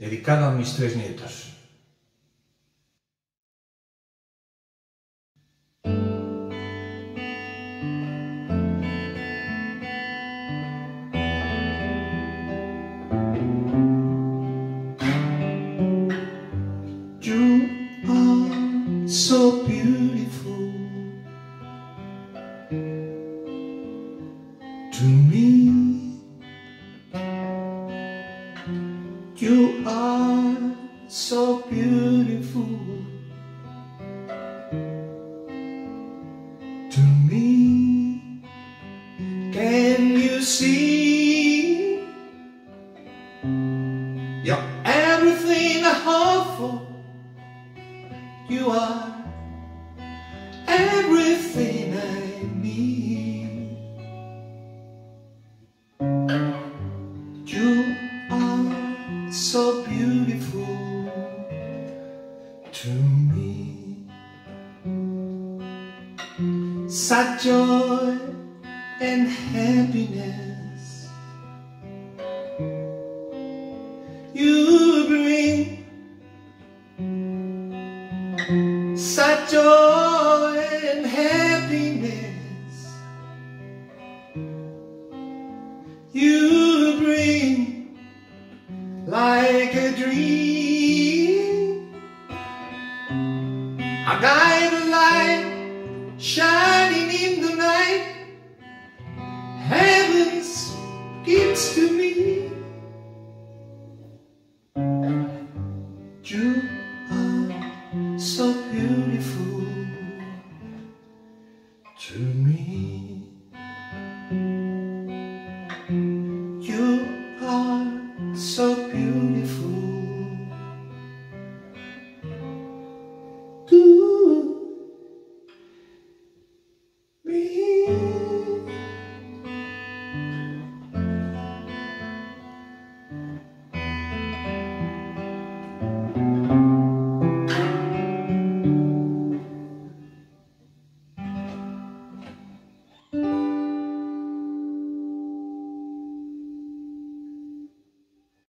dedicado a mis tres nietos. so beautiful to me. You are so beautiful to me. Can you see? You're everything I hope for. You are everything I need. Beautiful to me. Such joy and happiness you bring. Such joy and happiness you bring like a dream. A light shining in the night. Heaven speaks to me. You are so beautiful to me.